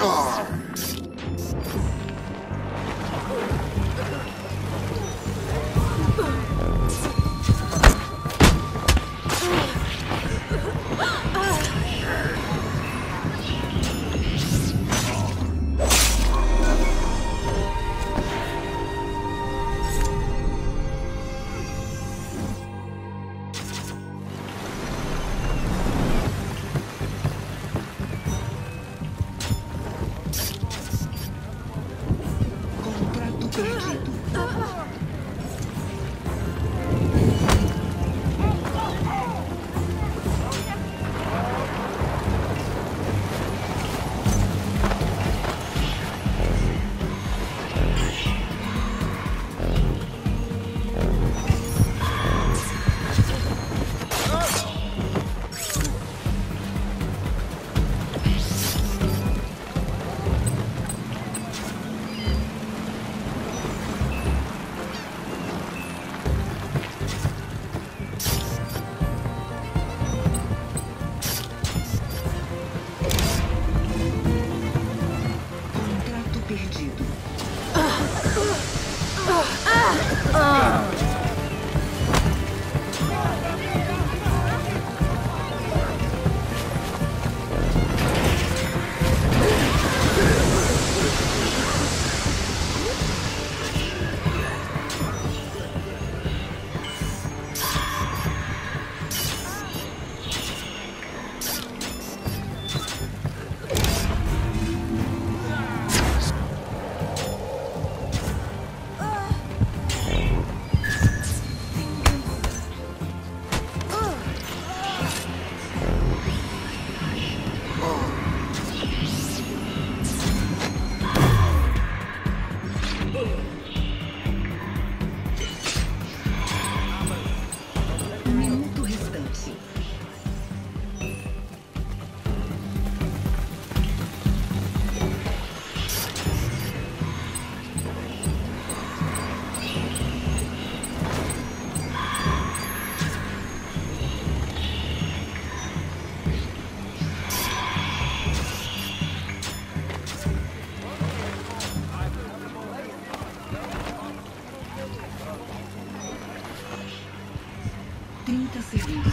Arr! Uh, uh, uh. 30 segundos.